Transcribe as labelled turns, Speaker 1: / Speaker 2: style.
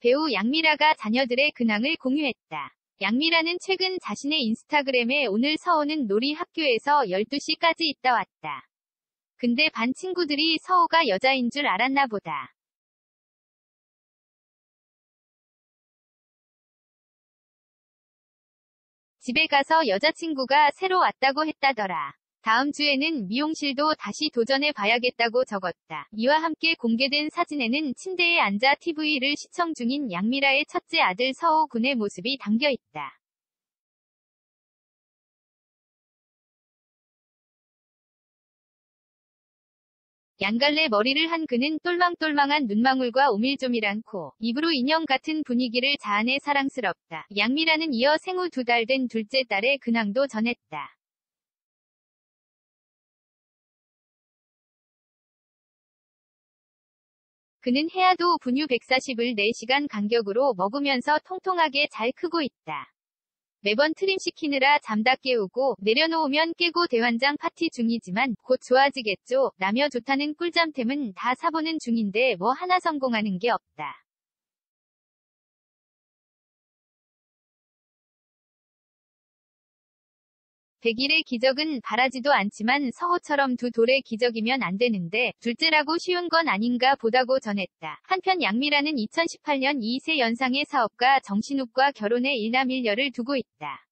Speaker 1: 배우 양미라가 자녀들의 근황을 공유했다. 양미라는 최근 자신의 인스타그램에 오늘 서호는 놀이 학교에서 12시까지 있다 왔다. 근데 반 친구들이 서호가 여자인 줄 알았나 보다. 집에 가서 여자친구가 새로 왔다고 했다더라. 다음 주에는 미용실도 다시 도전해 봐야겠다고 적었다. 이와 함께 공개된 사진에는 침대에 앉아 TV를 시청 중인 양미라의 첫째 아들 서호 군의 모습이 담겨 있다. 양갈래 머리를 한 그는 똘망똘망한 눈망울과 오밀조밀한 코, 입으로 인형 같은 분위기를 자아내 사랑스럽다. 양미라는 이어 생후 두 달 된 둘째 딸의 근황도 전했다. 그는 해아도 분유 140을 4시간 간격으로 먹으면서 통통하게 잘 크고 있다. 매번 트림시키느라 잠다 깨우고 내려놓으면 깨고 대환장 파티 중이지만 곧 좋아지겠죠. 라며 좋다는 꿀잠템은 다 사보는 중인데 뭐 하나 성공하는 게 없다. 100일의 기적은 바라지도 않지만 서호처럼 두 돌의 기적이면 안 되는데 둘째라고 쉬운 건 아닌가 보다고 전했다. 한편 양미라는 2018년 2세 연상의 사업가 정신욱과 결혼에 일남 일녀를 두고 있다.